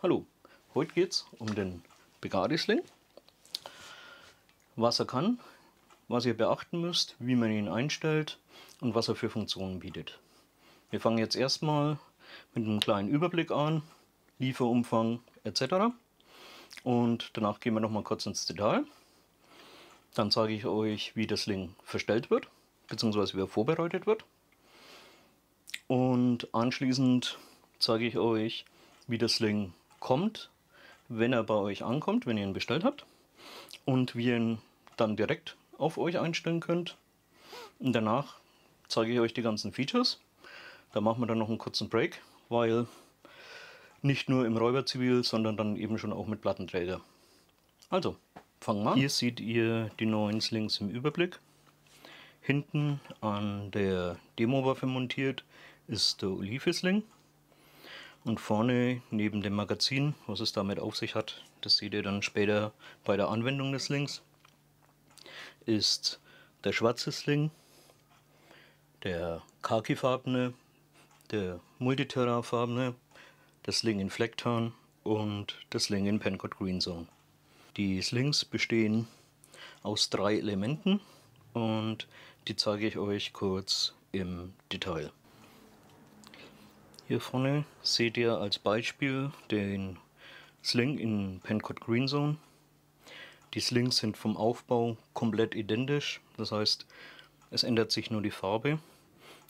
Hallo, heute geht es um den Begadi-Sling. Was er kann, was ihr beachten müsst, wie man ihn einstellt und was er für Funktionen bietet. Wir fangen jetzt erstmal mit einem kleinen Überblick an, Lieferumfang etc. Und danach gehen wir noch mal kurz ins Detail. Dann zeige ich euch, wie das Sling verstellt wird, beziehungsweise wie er vorbereitet wird. Und anschließend zeige ich euch, wie das Sling kommt, wenn er bei euch ankommt, wenn ihr ihn bestellt habt. Und wie ihr ihn dann direkt auf euch einstellen könnt. Und danach zeige ich euch die ganzen Features. Da machen wir dann noch einen kurzen Break, weil nicht nur im Räuberzivil, sondern dann eben schon auch mit Plattenträger. Also, fangen wir an. Hier seht ihr die neuen Slings im Überblick. Hinten an der Demo-Waffe montiert ist der Olive-Sling. Und vorne neben dem Magazin, was es damit auf sich hat, das seht ihr dann später bei der Anwendung des Slings, ist der schwarze Sling, der khakifarbene, der multiterra-farbene, der Sling in Flecktarn und der Sling in Pencott Green Zone. Die Slings bestehen aus drei Elementen und die zeige ich euch kurz im Detail. Hier vorne seht ihr als Beispiel den Sling in Pencott Green Zone. Die Slings sind vom Aufbau komplett identisch, das heißt es ändert sich nur die Farbe.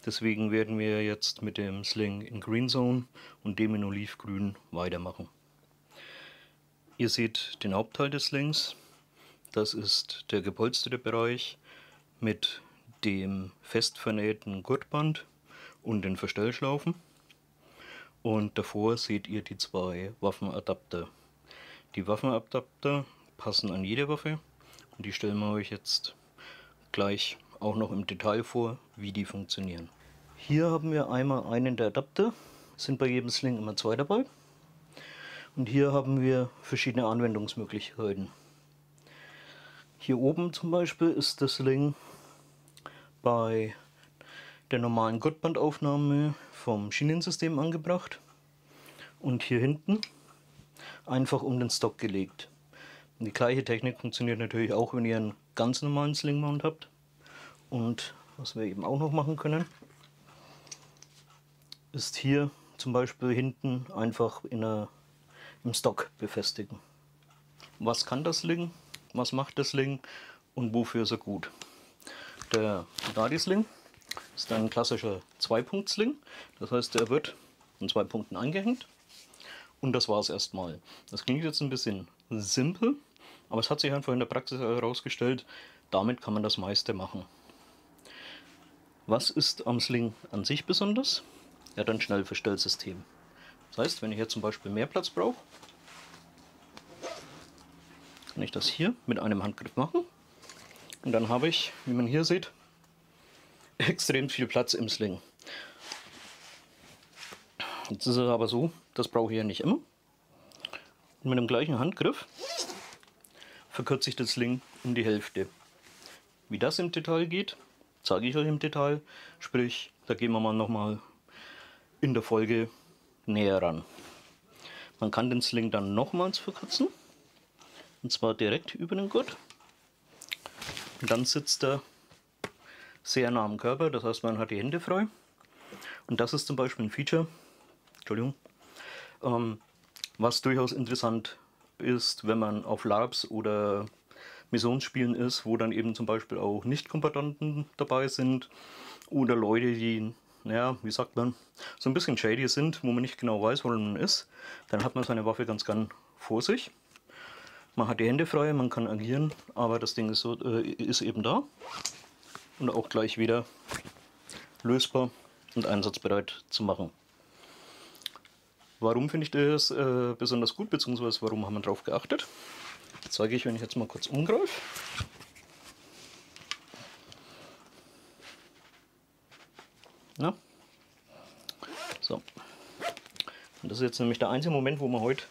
Deswegen werden wir jetzt mit dem Sling in Green Zone und dem in Olivgrün weitermachen. Ihr seht den Hauptteil des Slings. Das ist der gepolsterte Bereich mit dem fest vernähten Gurtband und den Verstellschlaufen. Und davor seht ihr die zwei Waffenadapter. Die Waffenadapter passen an jede Waffe und die stellen wir euch jetzt gleich auch noch im Detail vor, wie die funktionieren. Hier haben wir einmal einen der Adapter, sind bei jedem Sling immer zwei dabei. Und hier haben wir verschiedene Anwendungsmöglichkeiten. Hier oben zum Beispiel ist der Sling bei der normalen Gottbandaufnahme vom Schienensystem angebracht und hier hinten einfach um den Stock gelegt. Die gleiche Technik funktioniert natürlich auch, wenn ihr einen ganz normalen Sling Mount habt. Und was wir eben auch noch machen können, ist hier zum Beispiel hinten einfach in einer, im Stock befestigen. Was kann das Sling? Was macht das Sling? Und wofür ist er gut? Der Daddy-Sling ist ein klassischer Zwei-Punkt-Sling. Das heißt, er wird in zwei Punkten angehängt. Und das war es erstmal. Das klingt jetzt ein bisschen simpel, aber es hat sich einfach in der Praxis herausgestellt, damit kann man das meiste machen. Was ist am Sling an sich besonders? Er hat ein Schnellverstellsystem. Das heißt, wenn ich jetzt zum Beispiel mehr Platz brauche, kann ich das hier mit einem Handgriff machen. Und dann habe ich, wie man hier sieht, extrem viel Platz im Sling. Jetzt ist es aber so, das brauche ich ja nicht immer. Und mit dem gleichen Handgriff verkürze ich das Sling um die Hälfte. Wie das im Detail geht, zeige ich euch im Detail. Sprich, da gehen wir mal nochmal in der Folge näher ran. Man kann den Sling dann nochmals verkürzen. Und zwar direkt über den Gurt. Und dann sitzt er sehr nah am Körper, das heißt man hat die Hände frei. Und das ist zum Beispiel ein Feature, Entschuldigung, ähm, was durchaus interessant ist, wenn man auf LARPs oder Missionsspielen ist, wo dann eben zum Beispiel auch Nicht-Kombattanten dabei sind oder Leute, die, naja, wie sagt man, so ein bisschen shady sind, wo man nicht genau weiß, wo man ist, dann hat man seine Waffe ganz gern vor sich. Man hat die Hände frei, man kann agieren, aber das Ding ist, so, äh, ist eben da und auch gleich wieder lösbar und einsatzbereit zu machen. Warum finde ich das äh, besonders gut, beziehungsweise warum haben wir darauf geachtet? Das zeige ich, wenn ich jetzt mal kurz umgreife. Na? So. Und das ist jetzt nämlich der einzige Moment, wo wir heute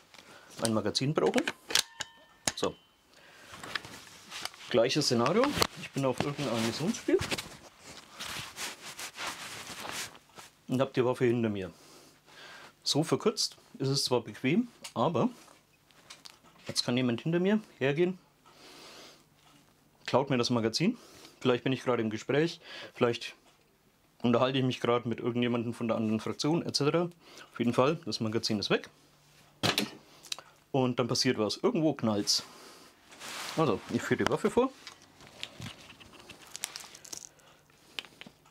ein Magazin brauchen. So. Gleiches Szenario. Ich bin auf irgendeinem Missionsspiel und habe die Waffe hinter mir. So verkürzt ist es zwar bequem, Aber jetzt kann jemand hinter mir hergehen, klaut mir das Magazin. Vielleicht bin ich gerade im Gespräch, vielleicht unterhalte ich mich gerade mit irgendjemandem von der anderen Fraktion etc. Auf jeden Fall, das Magazin ist weg. Und dann passiert was. Irgendwo knallt's. Also, ich führe die Waffe vor.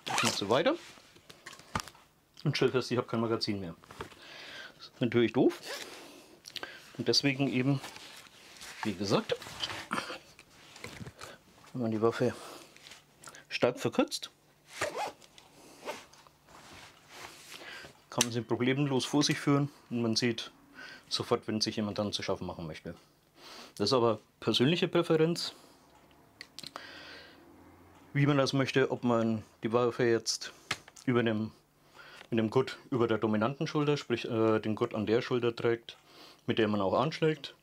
Ich mache so weiter. Und stelle fest, ich habe kein Magazin mehr. Das ist natürlich doof. Und deswegen eben, wie gesagt, wenn man die Waffe stark verkürzt, kann man sie problemlos vor sich führen und man sieht sofort, wenn sich jemand dann zu schaffen machen möchte. Das ist aber persönliche Präferenz, wie man das möchte, ob man die Waffe jetzt über dem, mit dem Gurt über der dominanten Schulter, sprich äh, den Gurt an der Schulter trägt, mit der man auch anschlägt,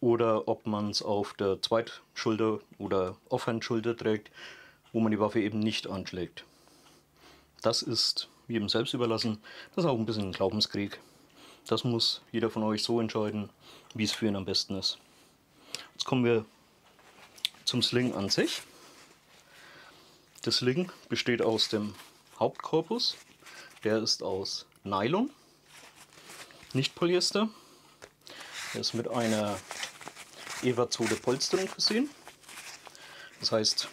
oder ob man es auf der Zweitschulter oder Offhand-Schulter trägt, wo man die Waffe eben nicht anschlägt. Das ist jedem selbst überlassen. Das ist auch ein bisschen ein Glaubenskrieg. Das muss jeder von euch so entscheiden, wie es für ihn am besten ist. Jetzt kommen wir zum Sling an sich. Der Sling besteht aus dem Hauptkorpus. Der ist aus Nylon, nicht Polyester. Er ist mit einer Evazole Polsterung versehen. Das heißt,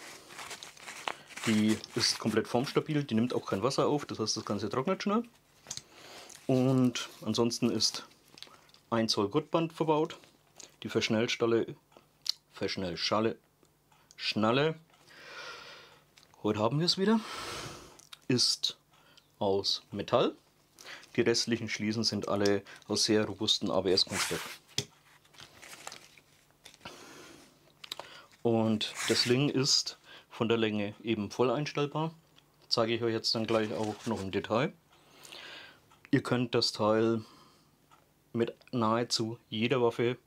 die ist komplett formstabil, die nimmt auch kein Wasser auf, das heißt das Ganze trocknet schnell. Und ansonsten ist 1 Zoll Gurtband verbaut, die Verschnellstalle, Verschnellschalle, Schnalle, heute haben wir es wieder, ist aus Metall. Die restlichen Schließen sind alle aus sehr robusten ABS-Kunststoff. Und das Sling ist von der Länge eben voll einstellbar. Zeige ich euch jetzt dann gleich auch noch im Detail. Ihr könnt das Teil mit nahezu jeder Waffe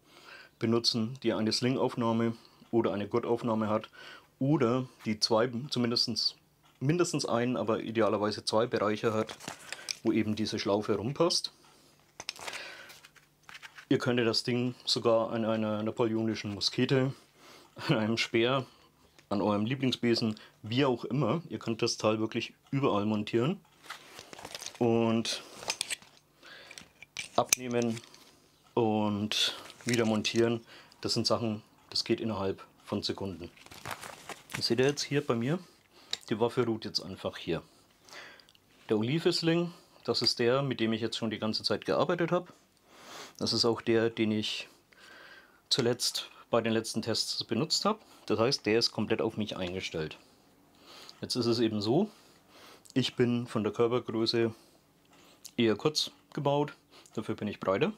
benutzen, die eine Sling-Aufnahme oder eine Gurtaufnahme hat oder die zwei, zumindest mindestens einen, aber idealerweise zwei Bereiche hat, wo eben diese Schlaufe rumpasst. Ihr könnt das Ding sogar an einer napoleonischen Muskete, an einem Speer an eurem Lieblingsbesen, wie auch immer. Ihr könnt das Teil wirklich überall montieren und abnehmen und wieder montieren. Das sind Sachen, das geht innerhalb von Sekunden. Das seht ihr jetzt hier bei mir. Die Waffe ruht jetzt einfach hier. Der Olivesling, das ist der, mit dem ich jetzt schon die ganze Zeit gearbeitet habe. Das ist auch der, den ich zuletzt bei den letzten Tests benutzt habe. Das heißt, der ist komplett auf mich eingestellt. Jetzt ist es eben so, ich bin von der Körpergröße eher kurz gebaut, dafür bin ich breiter.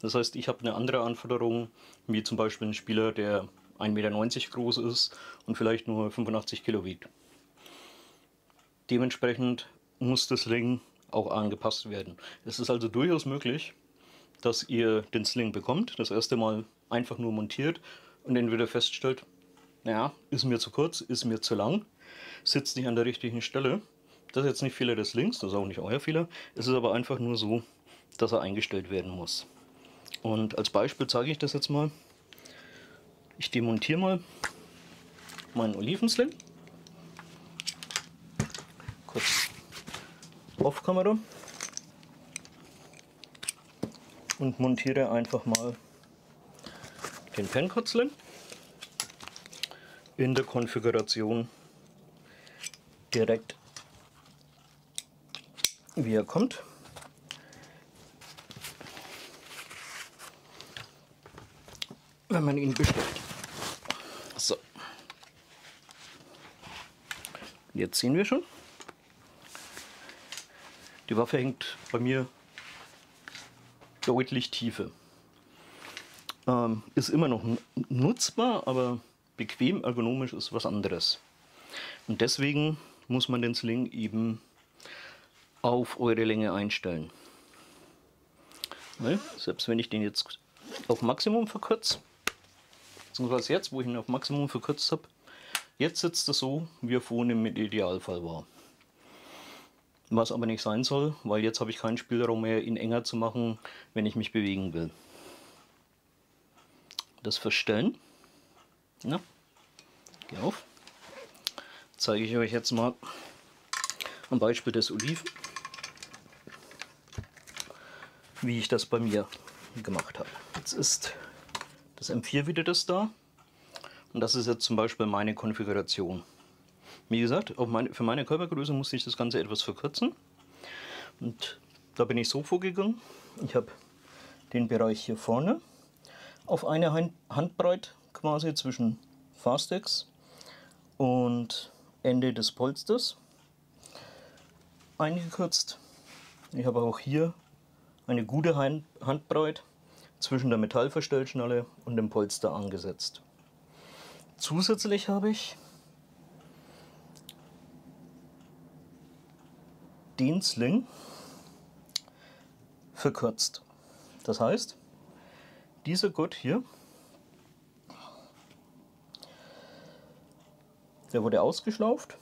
Das heißt, ich habe eine andere Anforderung, wie zum Beispiel ein Spieler, der 1,90 Meter groß ist und vielleicht nur 85 Kilo wiegt. Dementsprechend muss das Ring auch angepasst werden. Es ist also durchaus möglich, dass ihr den Sling bekommt, das erste Mal einfach nur montiert und entweder feststellt, naja, ist mir zu kurz, ist mir zu lang, sitzt nicht an der richtigen Stelle. Das ist jetzt nicht Fehler des Links, das ist auch nicht euer Fehler. Es ist aber einfach nur so, dass er eingestellt werden muss. Und als Beispiel zeige ich das jetzt mal. Ich demontiere mal meinen Olivensling. Kurz Off-Kamera und montiere einfach mal den Penkotzlen in der Konfiguration direkt wie er kommt. Wenn man ihn bestellt. So. Jetzt sehen wir schon. Die Waffe hängt bei mir deutlich tiefer. Ähm, ist immer noch nutzbar, aber bequem ergonomisch ist was anderes. Und deswegen muss man den Sling eben auf eure Länge einstellen. Weil, selbst wenn ich den jetzt auf Maximum verkürze, beziehungsweise jetzt, wo ich ihn auf Maximum verkürzt habe, jetzt sitzt er so, wie er vorhin im Idealfall war was aber nicht sein soll, weil jetzt habe ich keinen Spielraum mehr, ihn enger zu machen, wenn ich mich bewegen will. das Verstellen. Na, geh auf. Zeige ich euch jetzt mal am Beispiel des Oliven, wie ich das bei mir gemacht habe. Jetzt ist das M4 wieder das da und das ist jetzt zum Beispiel meine Konfiguration. Wie gesagt, meine, für meine Körpergröße musste ich das Ganze etwas verkürzen und da bin ich so vorgegangen. Ich habe den Bereich hier vorne auf eine Handbreit quasi zwischen Fastex und Ende des Polsters eingekürzt. Ich habe auch hier eine gute Handbreit zwischen der Metallverstellschnalle und dem Polster angesetzt. Zusätzlich habe ich den Sling verkürzt. Das heißt, dieser Gurt hier, der wurde ausgeschlauft,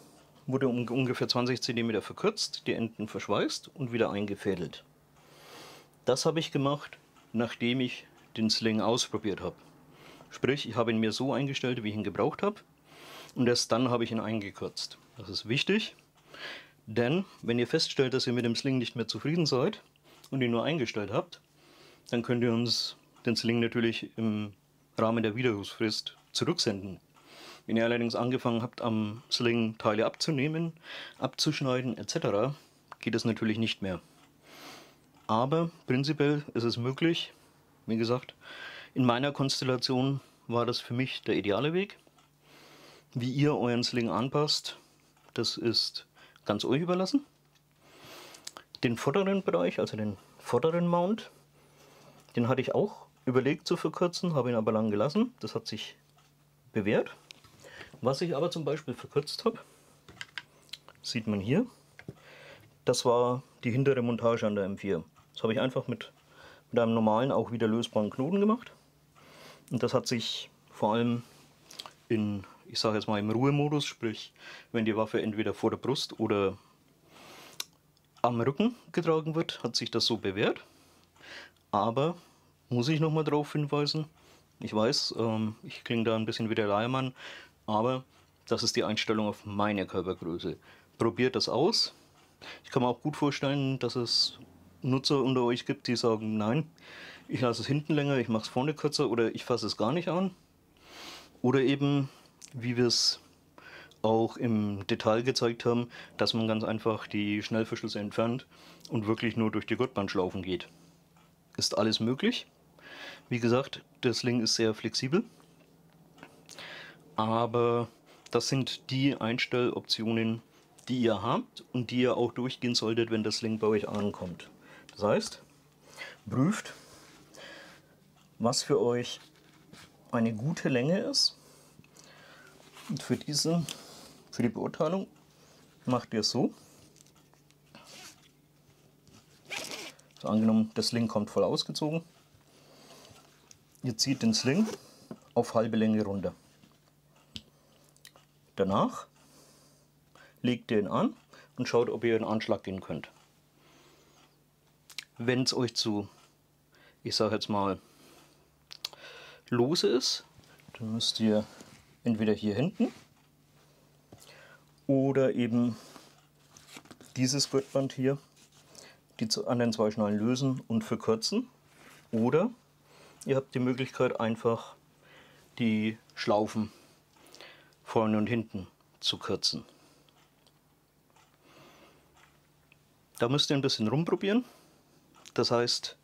wurde um ungefähr 20 cm verkürzt, die Enden verschweißt und wieder eingefädelt. Das habe ich gemacht, nachdem ich den Sling ausprobiert habe. Sprich, ich habe ihn mir so eingestellt, wie ich ihn gebraucht habe und erst dann habe ich ihn eingekürzt. Das ist wichtig, denn wenn ihr feststellt, dass ihr mit dem Sling nicht mehr zufrieden seid und ihn nur eingestellt habt, dann könnt ihr uns den Sling natürlich im Rahmen der Widerrufsfrist zurücksenden. Wenn ihr allerdings angefangen habt, am Sling Teile abzunehmen, abzuschneiden etc., geht das natürlich nicht mehr. Aber prinzipiell ist es möglich. Wie gesagt, in meiner Konstellation war das für mich der ideale Weg. Wie ihr euren Sling anpasst, das ist ganz euch überlassen. Den vorderen Bereich, also den vorderen Mount, den hatte ich auch überlegt zu verkürzen, habe ihn aber lang gelassen. Das hat sich bewährt. Was ich aber zum Beispiel verkürzt habe, sieht man hier, das war die hintere Montage an der M4. Das habe ich einfach mit, mit einem normalen, auch wieder lösbaren Knoten gemacht. Und das hat sich vor allem in, ich sage jetzt mal im Ruhemodus, sprich wenn die Waffe entweder vor der Brust oder am Rücken getragen wird, hat sich das so bewährt. Aber muss ich nochmal darauf hinweisen. Ich weiß, ähm, ich klinge da ein bisschen wie der Leiermann, aber das ist die Einstellung auf meine Körpergröße. Probiert das aus. Ich kann mir auch gut vorstellen, dass es Nutzer unter euch gibt, die sagen, nein, ich lasse es hinten länger, ich mache es vorne kürzer oder ich fasse es gar nicht an. Oder eben, wie wir es auch im Detail gezeigt haben, dass man ganz einfach die Schnellverschlüsse entfernt und wirklich nur durch die Gurtbandschlaufen geht. Ist alles möglich. Wie gesagt, der Sling ist sehr flexibel. Aber das sind die Einstelloptionen, die ihr habt und die ihr auch durchgehen solltet, wenn der Sling bei euch ankommt. Das heißt, prüft, was für euch eine gute Länge ist. Und für diese, für die Beurteilung macht ihr es so. So angenommen, der Sling kommt voll ausgezogen. Ihr zieht den Sling auf halbe Länge runter. Danach legt ihr ihn an und schaut, ob ihr einen Anschlag gehen könnt. Wenn es euch zu, ich sage jetzt mal, lose ist, dann müsst ihr entweder hier hinten oder eben dieses Gurtband hier die an den zwei Schnallen lösen und verkürzen. Oder Ihr habt die Möglichkeit einfach die Schlaufen vorne und hinten zu kürzen. Da müsst ihr ein bisschen rumprobieren. Das heißt,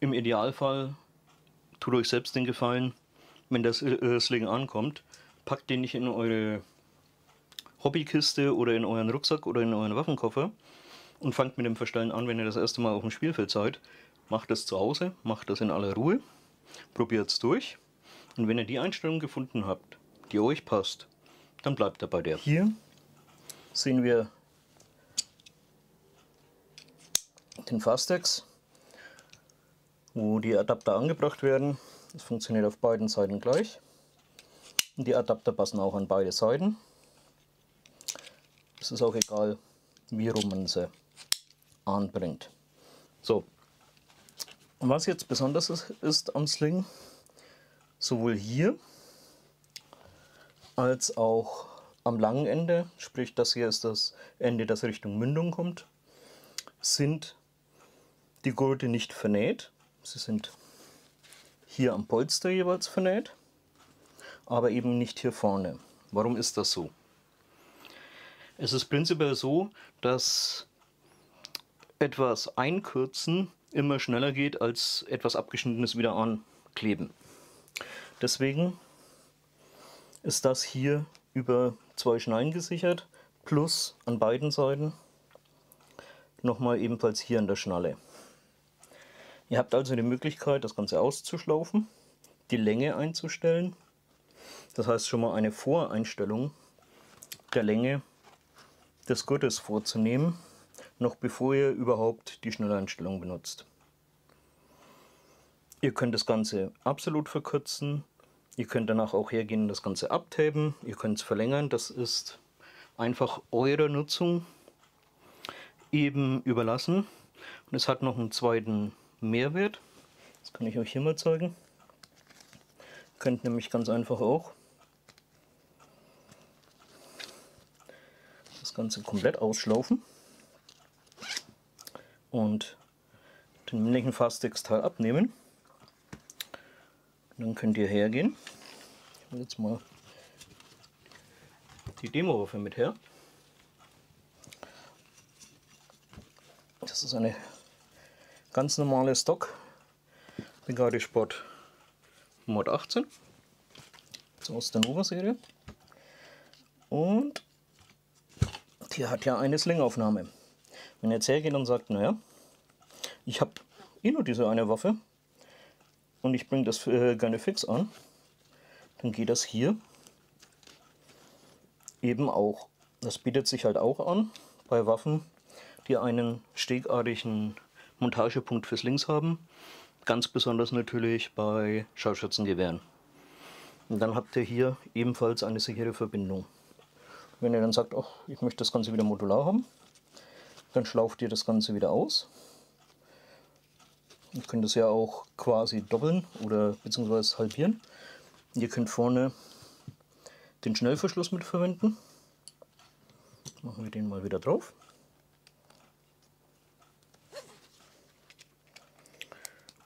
im Idealfall tut euch selbst den Gefallen, wenn das äh, Sling ankommt, packt den nicht in eure Hobbykiste oder in euren Rucksack oder in euren Waffenkoffer und fangt mit dem Verstellen an, wenn ihr das erste Mal auf dem Spielfeld seid, Macht das zu Hause, macht das in aller Ruhe, probiert es durch und wenn ihr die Einstellung gefunden habt, die euch passt, dann bleibt ihr bei der. Hier sehen wir den Fastex, wo die Adapter angebracht werden. Das funktioniert auf beiden Seiten gleich. Und die Adapter passen auch an beide Seiten. Es ist auch egal, wie rum man sie anbringt. So, was jetzt besonders ist, ist am Sling, sowohl hier als auch am langen Ende, sprich das hier ist das Ende, das Richtung Mündung kommt, sind die Gurte nicht vernäht. Sie sind hier am Polster jeweils vernäht, aber eben nicht hier vorne. Warum ist das so? Es ist prinzipiell so, dass etwas einkürzen immer schneller geht als etwas abgeschnittenes wieder ankleben. Deswegen ist das hier über zwei Schneiden gesichert, plus an beiden Seiten nochmal ebenfalls hier an der Schnalle. Ihr habt also die Möglichkeit, das Ganze auszuschlaufen, die Länge einzustellen. Das heißt schon mal eine Voreinstellung der Länge des Gurtes vorzunehmen, noch bevor ihr überhaupt die Schnelleinstellung benutzt. Ihr könnt das Ganze absolut verkürzen, Ihr könnt danach auch hergehen und das Ganze abtapen. Ihr könnt es verlängern. Das ist einfach eurer Nutzung eben überlassen. Und es hat noch einen zweiten Mehrwert. Das kann ich euch hier mal zeigen. Ihr könnt nämlich ganz einfach auch das Ganze komplett ausschlaufen und den männlichen Fastexteil abnehmen. Dann könnt ihr hergehen. Ich jetzt mal die Demo-Waffe mit her. Das ist eine ganz normale Stock Bengadi Sport Mod 18 so aus der Nova Serie und die hat ja eine Slingaufnahme. Wenn jetzt hergeht und sagt, naja, ich habe eh nur diese eine Waffe, und ich bringe das äh, gerne fix an, dann geht das hier eben auch. Das bietet sich halt auch an bei Waffen, die einen stegartigen Montagepunkt fürs Links haben. Ganz besonders natürlich bei Scharfschützengewehren. Und dann habt ihr hier ebenfalls eine sichere Verbindung. Wenn ihr dann sagt, ach, ich möchte das Ganze wieder modular haben, dann schlauft ihr das Ganze wieder aus Ihr könnt es ja auch quasi doppeln oder beziehungsweise halbieren. Ihr könnt vorne den Schnellverschluss mit verwenden. Machen wir den mal wieder drauf.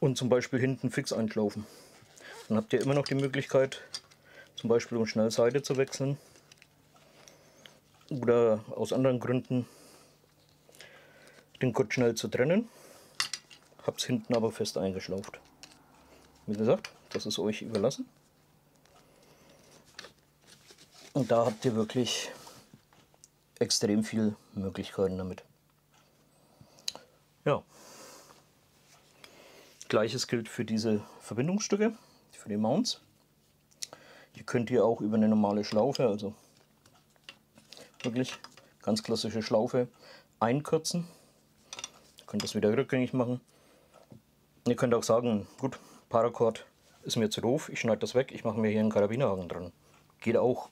Und zum Beispiel hinten fix einschlaufen. Dann habt ihr immer noch die Möglichkeit, zum Beispiel um schnell Seite zu wechseln oder aus anderen Gründen den Gurt schnell zu trennen habe es hinten aber fest eingeschlauft. Wie gesagt, das ist euch überlassen. Und da habt ihr wirklich extrem viel Möglichkeiten damit. Ja. Gleiches gilt für diese Verbindungsstücke, für die Mounts. Die könnt ihr auch über eine normale Schlaufe, also wirklich ganz klassische Schlaufe, einkürzen. Ihr könnt das wieder rückgängig machen. Ihr könnt auch sagen, gut, Paracord ist mir zu doof, ich schneide das weg, ich mache mir hier einen Karabinerhaken dran. Geht auch.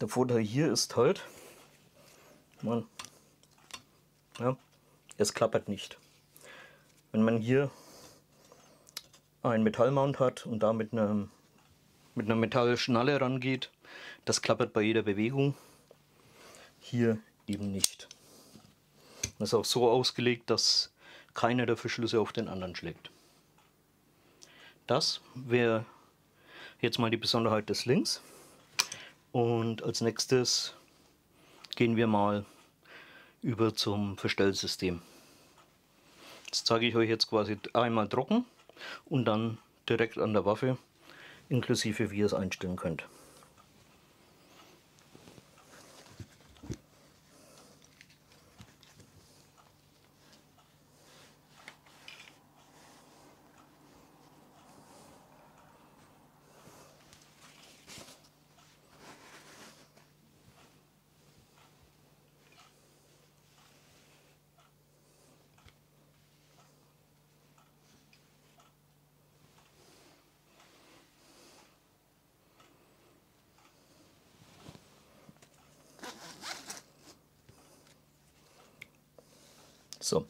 Der Vorteil hier ist halt, man, ja, es klappert nicht. Wenn man hier einen Metallmount hat und da mit einer, mit einer Metallschnalle rangeht, das klappert bei jeder Bewegung. Hier eben nicht. Das ist auch so ausgelegt, dass keiner der Verschlüsse auf den anderen schlägt. Das wäre jetzt mal die Besonderheit des Links. Und als nächstes gehen wir mal über zum Verstellsystem. Das zeige ich euch jetzt quasi einmal trocken und dann direkt an der Waffe, inklusive wie ihr es einstellen könnt. So.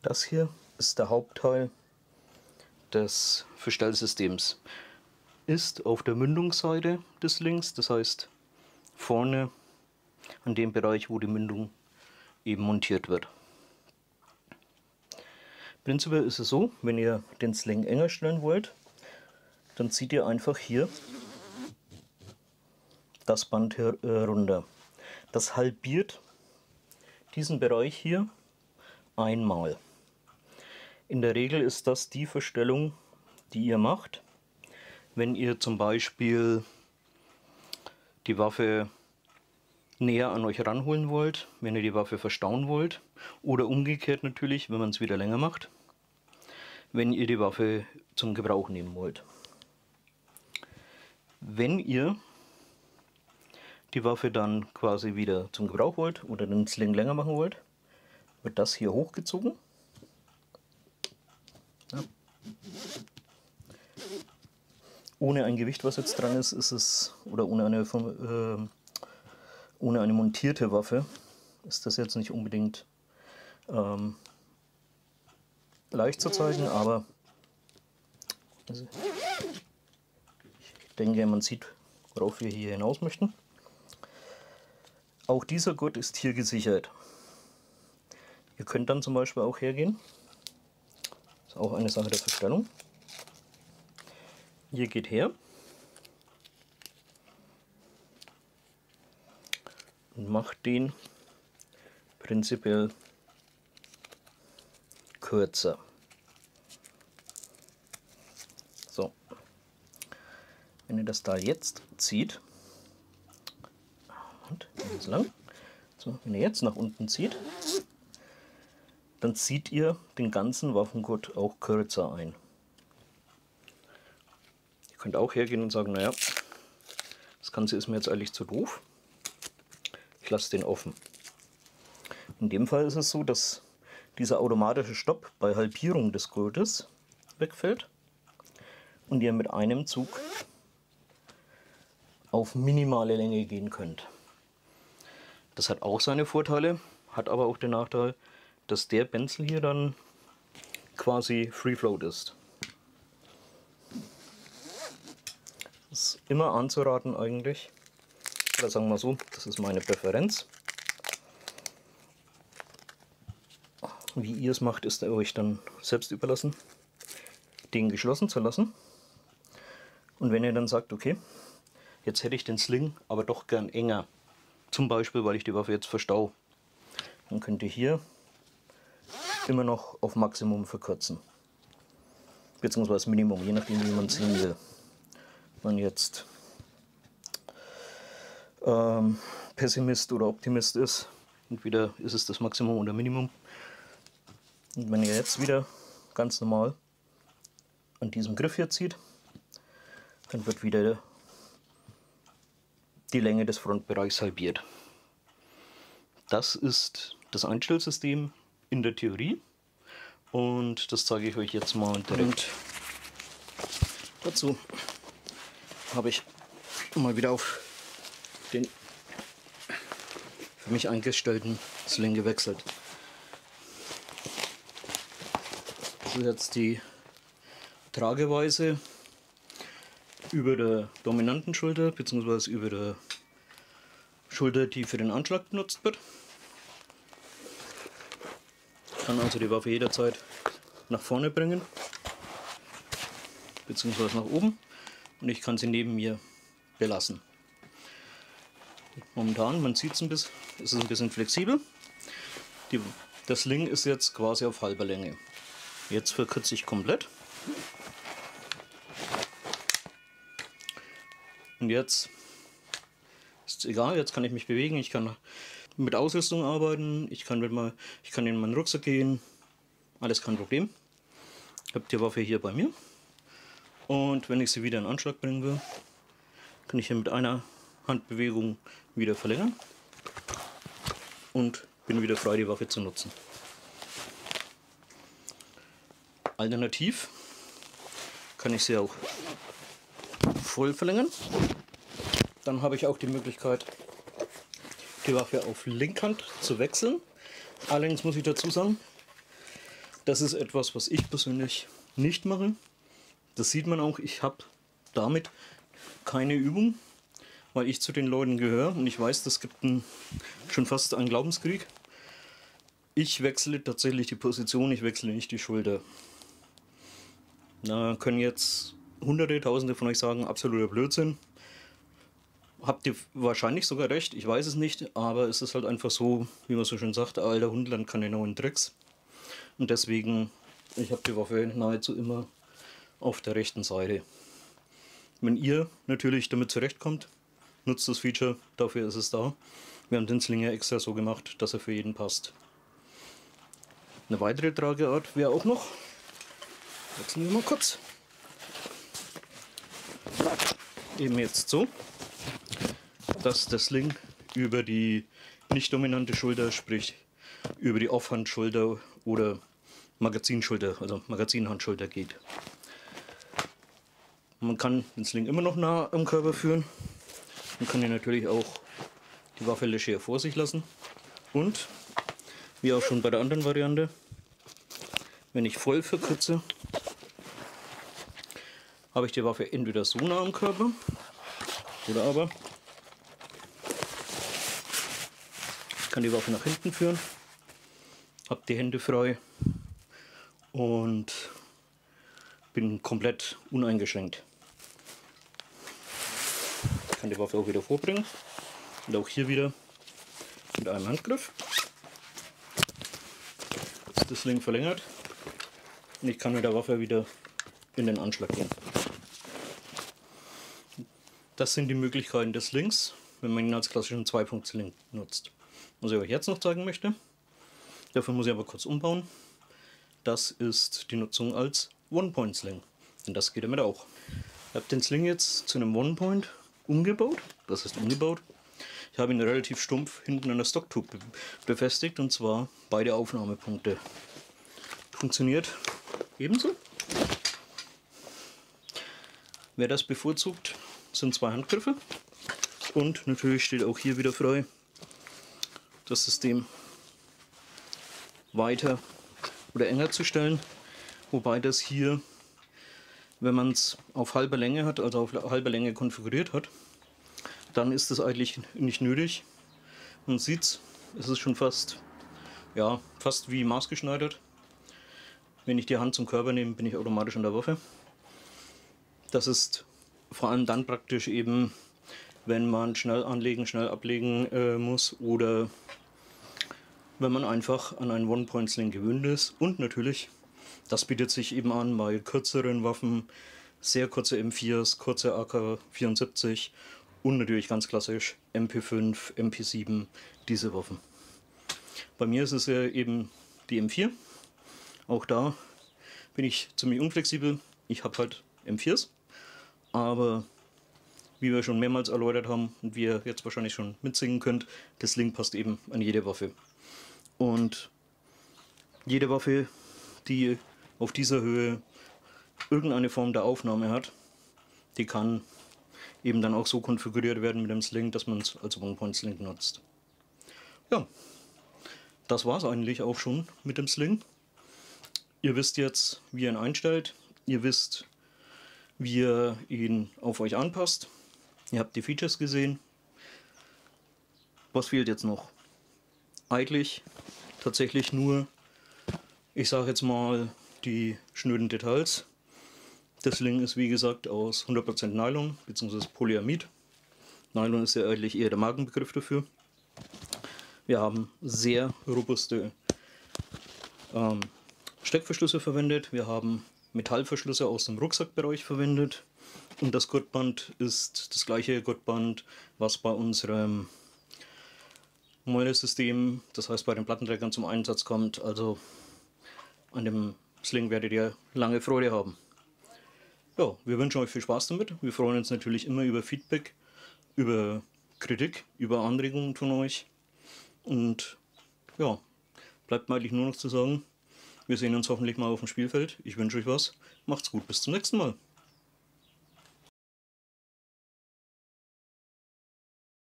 Das hier ist der Hauptteil des Verstellsystems. Ist auf der Mündungsseite des Links, das heißt vorne an dem Bereich, wo die Mündung eben montiert wird. Prinzipiell ist es so, wenn ihr den Sling enger stellen wollt, dann zieht ihr einfach hier das Band hier äh, runter. Das halbiert diesen Bereich hier einmal. In der Regel ist das die Verstellung, die ihr macht, wenn ihr zum Beispiel die Waffe näher an euch ranholen wollt, wenn ihr die Waffe verstauen wollt oder umgekehrt natürlich, wenn man es wieder länger macht, wenn ihr die Waffe zum Gebrauch nehmen wollt. Wenn ihr die Waffe dann quasi wieder zum Gebrauch wollt oder den Sling länger machen wollt, wird das hier hochgezogen. Ja. Ohne ein Gewicht, was jetzt dran ist, ist es, oder ohne eine, äh, ohne eine montierte Waffe, ist das jetzt nicht unbedingt ähm, leicht zu zeigen, aber also ich denke, man sieht, worauf wir hier hinaus möchten. Auch dieser Gurt ist hier gesichert. Ihr könnt dann zum Beispiel auch hergehen. Das ist auch eine Sache der Verstellung. Ihr geht her und macht den prinzipiell kürzer. So, wenn ihr das da jetzt zieht, ganz lang. So, wenn ihr jetzt nach unten zieht, dann zieht ihr den ganzen Waffengurt auch kürzer ein. Ihr könnt auch hergehen und sagen, naja, das Ganze ist mir jetzt eigentlich zu doof. Ich lasse den offen. In dem Fall ist es so, dass dieser automatische Stopp bei Halbierung des Gurtes wegfällt und ihr mit einem Zug auf minimale Länge gehen könnt. Das hat auch seine Vorteile, hat aber auch den Nachteil, dass der Benzel hier dann quasi Free Float ist. Das ist immer anzuraten eigentlich. Oder sagen wir so, das ist meine Präferenz. Wie ihr es macht, ist euch dann selbst überlassen, den geschlossen zu lassen. Und wenn ihr dann sagt, okay, jetzt hätte ich den Sling aber doch gern enger, zum Beispiel, weil ich die Waffe jetzt verstau. Dann könnt ihr hier immer noch auf Maximum verkürzen. Beziehungsweise Minimum, je nachdem wie man sehen will. Wenn man jetzt ähm, Pessimist oder Optimist ist, entweder ist es das Maximum oder Minimum. Und wenn ihr jetzt wieder ganz normal an diesem Griff hier zieht, dann wird wieder die Länge des Frontbereichs halbiert. Das ist das Einstellsystem in der Theorie und das zeige ich euch jetzt mal direkt. dazu habe ich mal wieder auf den für mich eingestellten Sling gewechselt. Das ist jetzt die Trageweise über der dominanten Schulter bzw. über der Schulter, die für den Anschlag benutzt wird. Ich kann also die Waffe jederzeit nach vorne bringen bzw. nach oben und ich kann sie neben mir belassen. Momentan, man sieht es ein bisschen, ist es ein bisschen flexibel. Die, der Sling ist jetzt quasi auf halber Länge. Jetzt verkürze ich komplett. Und jetzt ist egal, jetzt kann ich mich bewegen, ich kann mit Ausrüstung arbeiten, ich kann, mit mal, ich kann in meinen Rucksack gehen, alles kein Problem. Ich habe die Waffe hier bei mir und wenn ich sie wieder in Anschlag bringen will, kann ich hier mit einer Handbewegung wieder verlängern und bin wieder frei, die Waffe zu nutzen. Alternativ kann ich sie auch voll verlängern. Dann habe ich auch die Möglichkeit, die Waffe auf Linkhand zu wechseln. Allerdings muss ich dazu sagen, Das ist etwas, was ich persönlich nicht mache. Das sieht man auch. Ich habe damit keine Übung, weil ich zu den Leuten gehöre und ich weiß, das gibt einen, schon fast einen Glaubenskrieg. Ich wechsle tatsächlich die Position, ich wechsle nicht die Schulter. Da können jetzt Hunderte, Tausende von euch sagen, absoluter Blödsinn. Habt ihr wahrscheinlich sogar recht, ich weiß es nicht, aber es ist halt einfach so, wie man so schön sagt, alter Hund lernt keine neuen Tricks. Und deswegen, ich habe die Waffe nahezu immer auf der rechten Seite. Wenn ihr natürlich damit zurechtkommt, nutzt das Feature, dafür ist es da. Wir haben den Slinger extra so gemacht, dass er für jeden passt. Eine weitere Trageart wäre auch noch, wechseln wir mal kurz, eben jetzt so, dass der Sling über die nicht dominante Schulter, sprich über die Offhandschulter oder Magazinschulter, also Magazinhandschulter geht. Man kann den Sling immer noch nah am Körper führen. Man kann hier natürlich auch die Waffe leger vor sich lassen. Und, wie auch schon bei der anderen Variante, wenn ich voll verkürze, habe ich die Waffe entweder so nah am Körper oder aber ich kann die Waffe nach hinten führen, habe die Hände frei und bin komplett uneingeschränkt. Ich kann die Waffe auch wieder vorbringen und auch hier wieder mit einem Handgriff. Ist das Sling verlängert und ich kann mit der Waffe wieder in den Anschlag gehen. Das sind die Möglichkeiten des Links, wenn man ihn als klassischen Zwei-Punkt-Link nutzt. Was ich euch jetzt noch zeigen möchte, dafür muss ich aber kurz umbauen. Das ist die Nutzung als One-Point-Sling. Denn das geht damit auch. Ich habe den Sling jetzt zu einem One-Point umgebaut. Das ist umgebaut. Ich habe ihn relativ stumpf hinten an der Stocktube befestigt und zwar beide Aufnahmepunkte. Funktioniert ebenso. Wer das bevorzugt, sind zwei Handgriffe. Und natürlich steht auch hier wieder frei, das System weiter oder enger zu stellen. Wobei das hier, wenn man es auf halber Länge hat, also auf halber Länge konfiguriert hat, dann ist das eigentlich nicht nötig. Man sieht es, ist schon fast, ja, fast wie maßgeschneidert. Wenn ich die Hand zum Körper nehme, bin ich automatisch an der Waffe. Das ist vor allem dann praktisch eben, wenn man schnell anlegen, schnell ablegen äh, muss oder wenn man einfach an einen One-Point-Sling gewöhnt ist. Und natürlich, das bietet sich eben an bei kürzeren Waffen, sehr kurze M4s, kurze AK-74 und natürlich ganz klassisch MP5, MP7, diese Waffen. Bei mir ist es ja eben die M4. Auch da bin ich ziemlich unflexibel. Ich habe halt M4s aber wie wir schon mehrmals erläutert haben und wie ihr jetzt wahrscheinlich schon mitsingen könnt, das Link passt eben an jede Waffe. Und jede Waffe, die auf dieser Höhe irgendeine Form der Aufnahme hat, die kann eben dann auch so konfiguriert werden mit dem Sling, dass man es als One-Point-Sling nutzt. Ja, das war es eigentlich auch schon mit dem Sling. Ihr wisst jetzt, wie ihr ihn einstellt. Ihr wisst, wie ihr ihn auf euch anpasst. Ihr habt die Features gesehen. Was fehlt jetzt noch? Eigentlich tatsächlich nur, ich sage jetzt mal, die schnöden Details. Das Sling ist wie gesagt aus 100% Nylon bzw. Polyamid. Nylon ist ja eigentlich eher der Markenbegriff dafür. Wir haben sehr robuste ähm, Steckverschlüsse verwendet. Wir haben Metallverschlüsse aus dem Rucksackbereich verwendet. Und das Gurtband ist das gleiche Gurtband, was bei unserem Mäulesystem, das heißt bei den Plattenträgern zum Einsatz kommt. Also an dem Sling werdet ihr lange Freude haben. Ja, wir wünschen euch viel Spaß damit. Wir freuen uns natürlich immer über Feedback, über Kritik, über Anregungen von euch. Und ja, bleibt mir eigentlich nur noch zu sagen, wir sehen uns hoffentlich mal auf dem Spielfeld. Ich wünsche euch was. Macht's gut. Bis zum nächsten Mal.